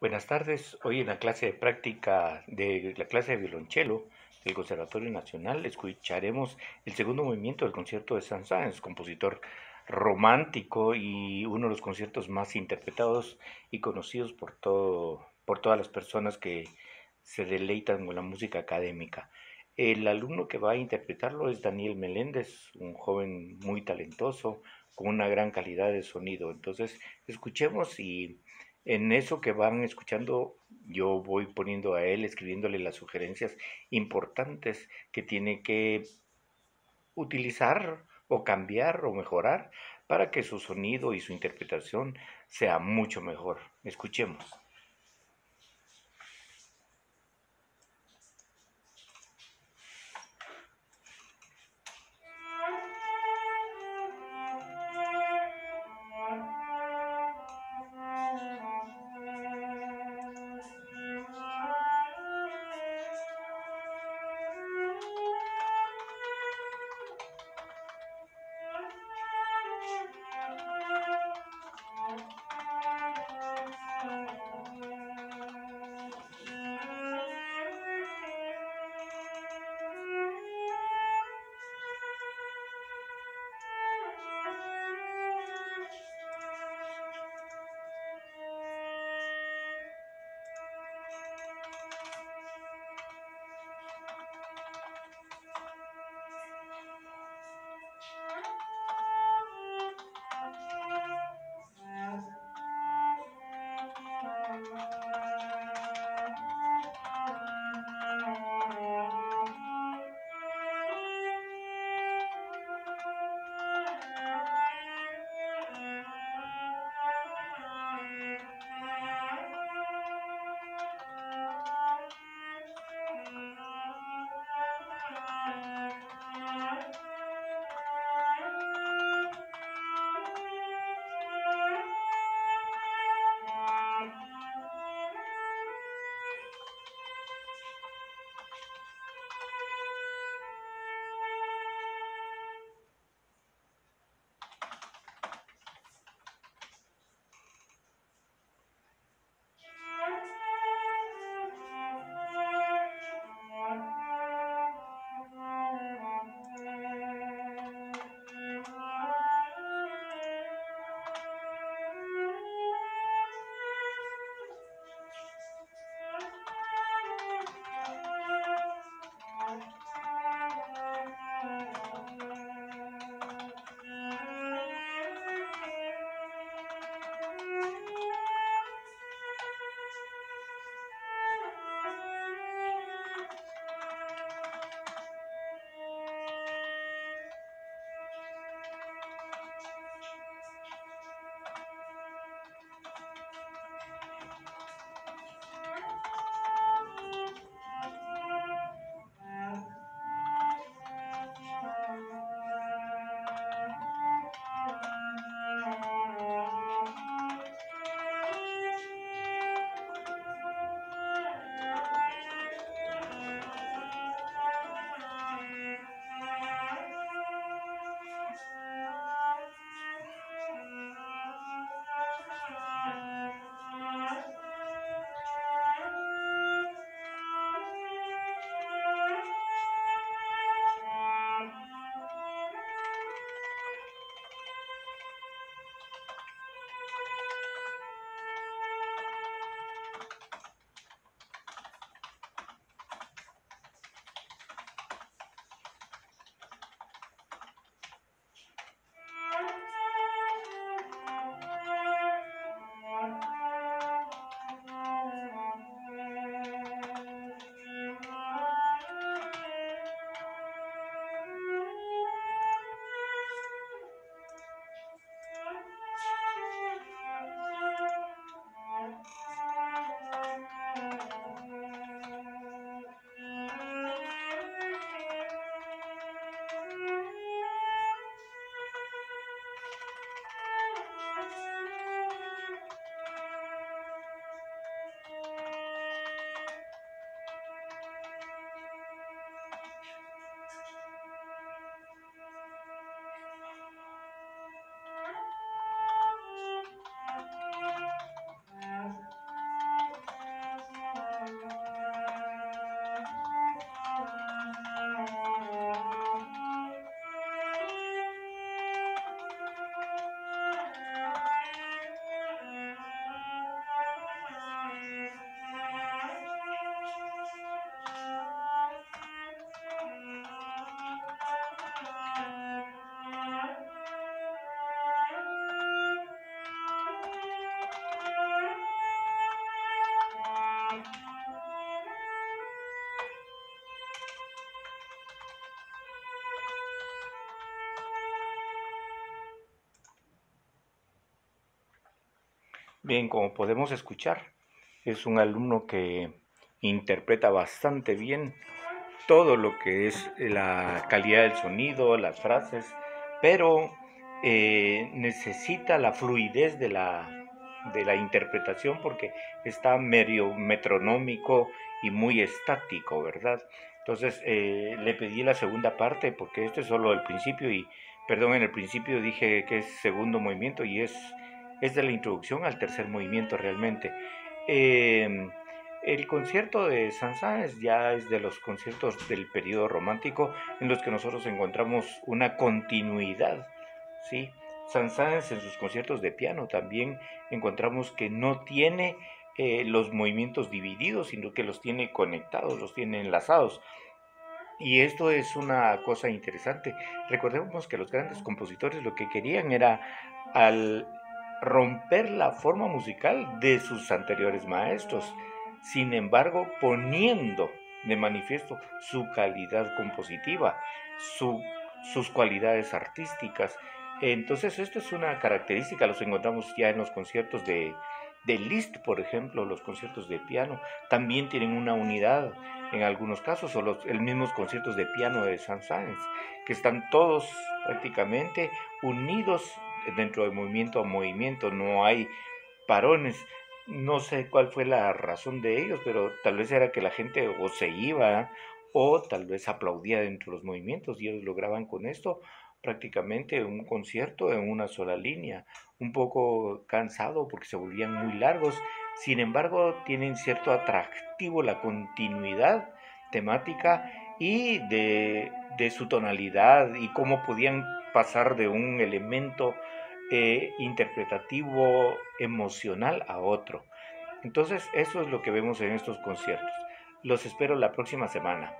Buenas tardes. Hoy en la clase de práctica de la clase de violonchelo del Conservatorio Nacional escucharemos el segundo movimiento del concierto de Saint-Saëns, compositor romántico y uno de los conciertos más interpretados y conocidos por todo por todas las personas que se deleitan con la música académica. El alumno que va a interpretarlo es Daniel Meléndez, un joven muy talentoso, con una gran calidad de sonido. Entonces, escuchemos y en eso que van escuchando, yo voy poniendo a él, escribiéndole las sugerencias importantes que tiene que utilizar o cambiar o mejorar para que su sonido y su interpretación sea mucho mejor. Escuchemos. Bien, como podemos escuchar, es un alumno que interpreta bastante bien todo lo que es la calidad del sonido, las frases, pero eh, necesita la fluidez de la, de la interpretación porque está medio metronómico y muy estático, ¿verdad? Entonces eh, le pedí la segunda parte porque este es solo el principio y, perdón, en el principio dije que es segundo movimiento y es es de la introducción al tercer movimiento realmente. Em, el concierto de Saint-Saëns ya es de los conciertos del periodo romántico en los que nosotros encontramos una continuidad, ¿sí? Saint-Saëns en sus conciertos de piano también encontramos que no tiene eh, los movimientos divididos, sino que los tiene conectados, los tiene enlazados. Y esto es una cosa interesante. Recordemos que los grandes compositores lo que querían era al romper la forma musical de sus anteriores maestros, sin embargo poniendo de manifiesto su calidad compositiva, sus cualidades artísticas. Entonces, esto es una característica, los encontramos ya en los conciertos de, de Liszt, por ejemplo, los conciertos de piano, también tienen una unidad en algunos casos, o los mismos conciertos de piano de Saint-Saëns, que están todos prácticamente unidos dentro del movimiento a movimiento, no hay parones. No sé cuál fue la razón de ellos, pero tal vez era que la gente o se iba o tal vez aplaudía dentro de los movimientos y ellos lograban con esto prácticamente un concierto en una sola línea, un poco cansado porque se volvían muy largos, sin embargo tienen cierto atractivo la continuidad temática y de, su tonalidad y cómo podían pasar de un elemento eh, interpretativo emocional a otro. Entonces, eso es lo que vemos en estos conciertos. Los espero la próxima semana.